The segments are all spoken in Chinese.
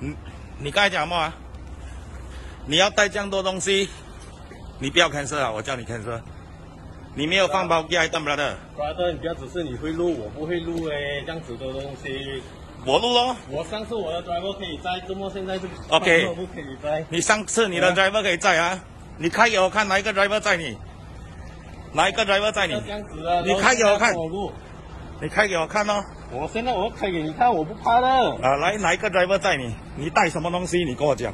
你你刚才讲什么啊？你要带这样多东西，你不要 cancel 啊！我叫你 cancel。你没有放包 G item brother。brother，你不要只是你会录，我不会录哎，这样子的东西。我录咯。我上次我的 driver 可以在，怎么现在是 OK 不可以在？你上次你的 driver 可以载啊？你开给我看哪一个 driver 载你？哪一个 driver 载你？这样子的！你开给我看我录。你开给我看哦。我现在我开给你看，我不怕的。啊，来哪一个 driver 带你？你带什么东西？你跟我讲。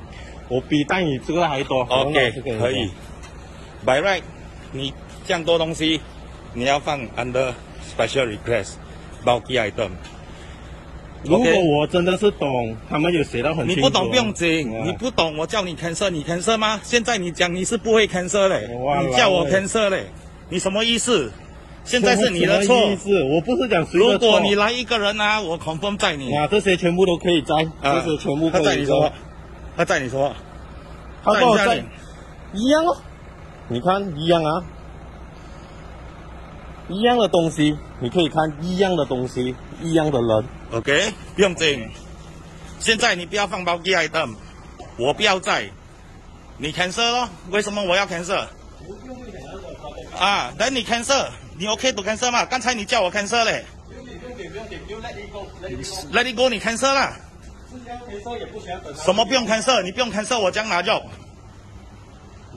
我比带你这个还多。OK，这个可以。By right，你这样多东西，你要放 under special request bulky item。如果我真的是懂，他们有写到很清楚。你不懂不用紧，啊你不懂我叫你 cancel，你 cancel 吗？现在你讲你是不会 cancel 嘞哇，你叫我哇 cancel 嘞，你什么意思？现在是你的错么。意思？我不是讲谁的如果你来一个人啊，我 confirm 载你。啊，这些全部都可以摘，啊这些全部可以他载你什么？他载你什么？他跟我一样哦，你看一样啊，一样的东西，你可以看一样的东西，一样的人。OK，不用紧。现在你不要放包 G item，我不要载，你 cancel 咯？为什么我要 cancel？啊，等你 cancel，你 OK 不 cancel 吗？刚才你叫我 cancel 嘞，Let it go，。你 cancel 啦。什么不用 cancel？你不用 cancel，我将拿肉。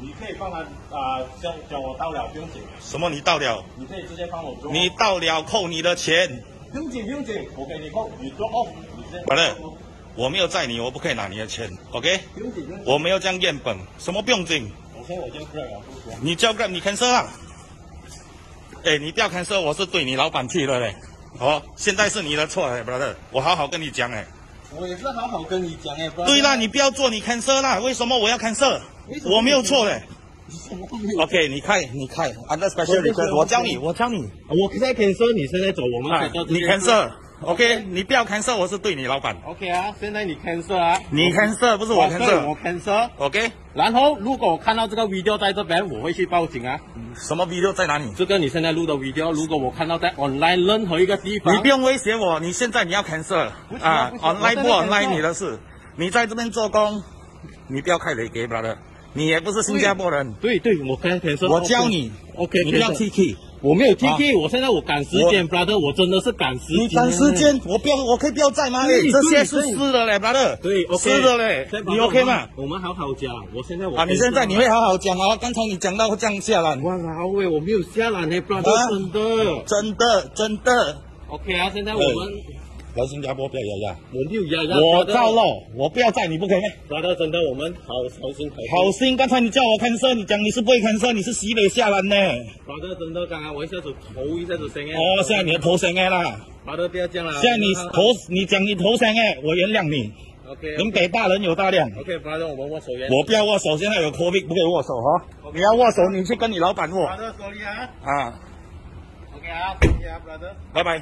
你可以帮他啊，叫叫我到了，不用紧，什么你到了？你可以直接帮我做。你到了扣你的钱。不用紧，不用紧，我给你扣，你做哦，完了我没有载你，我不可以拿你的钱，OK？我没有这样验本，什么不用紧？我现在我就不了，你叫 Grab，你 cancel 啊？哎，你不要 cancel，我是对你老板去了嘞。哦，现在是你的错哎，brother，我好好跟你讲哎。我也是好好跟你讲哎，对啦，你不要做，你 cancel 啦。为什么我要什么我没有错嘞。OK，你开，你开，under special request，我教你，我教你。我现在 cancel，你现在走，我们啊走到，这你边 cancel。OK，你不要 cancel，我是对你老板。OK 啊，现在你 cancel 啊，你 cancel 不是我对 cancel。我 cancel。OK，然后如果我看到这个 video 在这边，我会去报警啊。什么 video 在哪里？这个你现在录的 video，如果我看到在 online 任何一个地方，你不用威胁我，你现在你要 cancel 啊，online 不 online 你的事。你在这边做工，你不要开雷给 brother，你也不是新加坡人，对对，我看 cancel。我教你 OK，你不要 cancel TK。我没有 TK，、我现在我赶时间，brother，我真的是赶时间。你赶时间，我不要，我可以不要在吗？这些是对湿的嘞，brother。对，OK，湿的嘞，你 OK 吗？我们好好讲，我现在我啊，你现在你会好好讲啊。刚才你讲到这样下来，哇老喂，我没有下来呢，brother，、啊真的。真的真的。OK 啊，现在我们来新加坡不要压压，我没有压压，我照漏，我不要在，你不可以吗？brother，真的我们好好心好心，刚才你叫我 cancel，你讲你是不会 cancel，你是西北下来呢。brother，真的刚刚我一下子头一下子哦，现在你的头声哎啦，brother 不要这样啦，现在你头你讲你头声哎，我原谅你。OK 人给大人有大量，OK 我们握手言，我不要握手，现在有 COVID 不可以握手哈。你要握手，你去跟你老板握。啊。啊，，OK 啊，谢谢啊 brother。